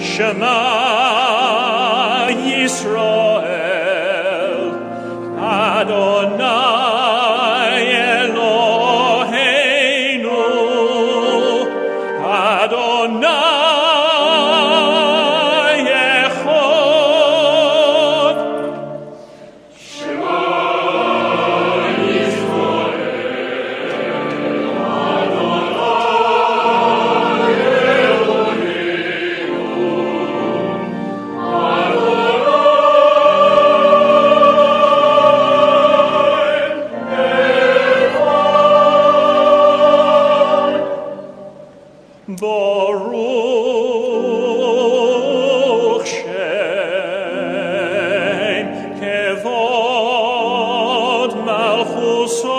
Shema Yisrael Baruch Shem Malchus